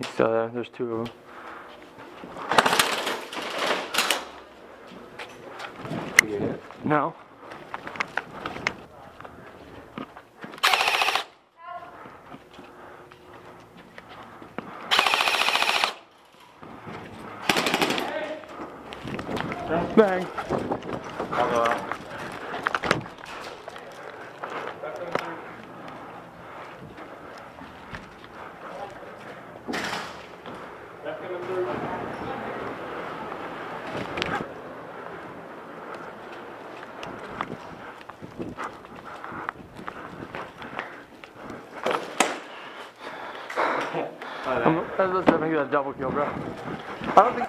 Yeah, there's two of them. No. Bang. I'll out. I'm, let's make that double kill, bro. I don't think.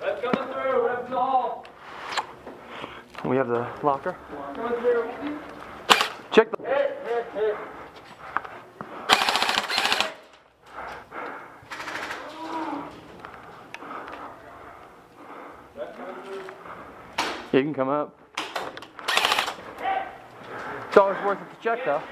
That's coming through. That's in the hall. We have the locker. Check the. You can come up. It's always worth it to check, though.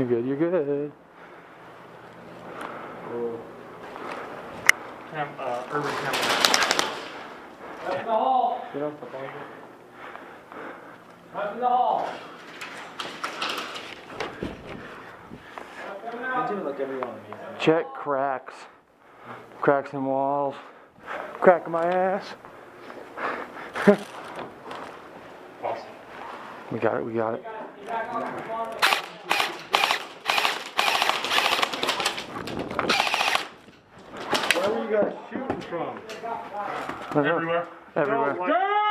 You're good, you're good. Cam, uh, urban camera. That's in the hall. You know, the phone. That's the hall. That's coming out. Continue like every one of these. Check cracks. Cracks in walls. Crack in my ass. Awesome. We got it, we got it. Get back on the phone. Guys shooting from? Know. Everywhere. Everywhere.